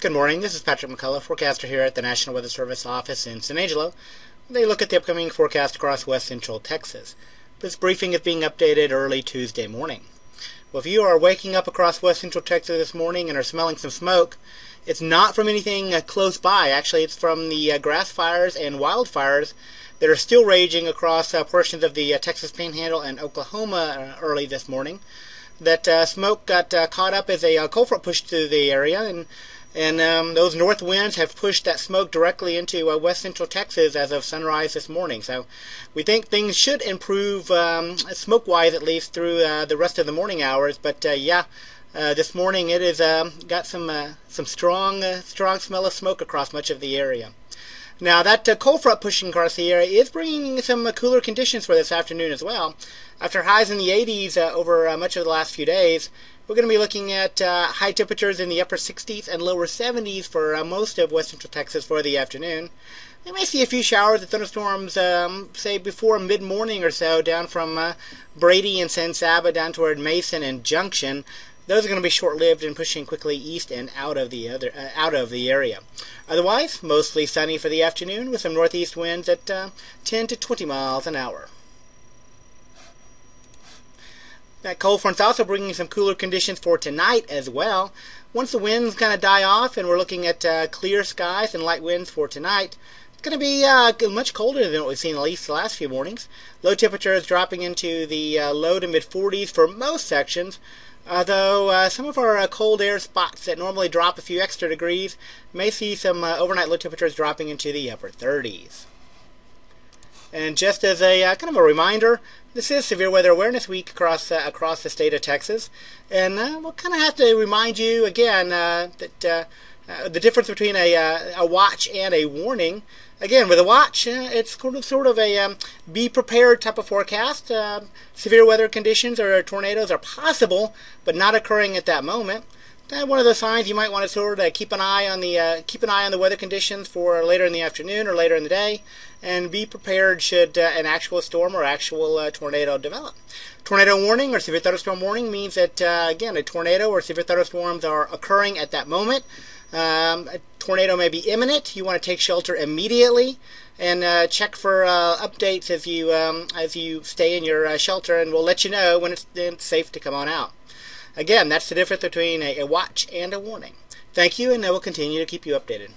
Good morning. This is Patrick McCullough, forecaster here at the National Weather Service office in San Angelo. They look at the upcoming forecast across west central Texas. This briefing is being updated early Tuesday morning. Well, if you are waking up across west central Texas this morning and are smelling some smoke, it's not from anything uh, close by. Actually, it's from the uh, grass fires and wildfires that are still raging across uh, portions of the uh, Texas Panhandle and Oklahoma uh, early this morning. That uh, smoke got caught up as a cold front pushed through the area and and um, those north winds have pushed that smoke directly into uh, west central Texas as of sunrise this morning. So we think things should improve, um, smoke wise at least, through uh, the rest of the morning hours. But uh, yeah, uh, this morning it has um, got some uh, some strong uh, strong smell of smoke across much of the area. Now that cold front pushing across the area is bringing some cooler conditions for this afternoon as well. After highs in the 80s over much of the last few days, we're going to be looking at uh, high temperatures in the upper 60s and lower 70s for uh, most of west central Texas for the afternoon. We may see a few showers and thunderstorms, um, say before mid morning or so, down from uh, Brady and San Saba down toward Mason and Junction. Those are going to be short-lived and pushing quickly east and out of the other uh, out of the area. Otherwise, mostly sunny for the afternoon with some northeast winds at uh, 10 to 20 miles an hour. That cold front's also bringing some cooler conditions for tonight as well. Once the winds kind of die off and we're looking at uh, clear skies and light winds for tonight, it's going to be uh, much colder than what we've seen at least the last few mornings. Low temperatures dropping into the uh, low to mid 40s for most sections, although uh, some of our uh, cold air spots that normally drop a few extra degrees may see some uh, overnight low temperatures dropping into the upper 30s. And just as a uh, kind of a reminder, this is Severe Weather Awareness Week across uh, across the state of Texas, and uh, we'll kind of have to remind you again uh, that uh, uh, the difference between a a watch and a warning. Again, with a watch, it's sort of sort of a um, be prepared type of forecast. severe weather conditions or tornadoes are possible, but not occurring at that moment one of the signs you might want to sort of keep an eye on the uh, keep an eye on the weather conditions for later in the afternoon or later in the day, and be prepared should uh, an actual storm or actual uh, tornado develop. Tornado warning or severe thunderstorm warning means that uh, again a tornado or severe thunderstorms are occurring at that moment. Um, a tornado may be imminent. You want to take shelter immediately and uh, check for uh, updates as you um, as you stay in your shelter, and we'll let you know when it's, it's safe to come on out. Again, that's the difference between a, a watch and a warning. Thank you, and I will continue to keep you updated.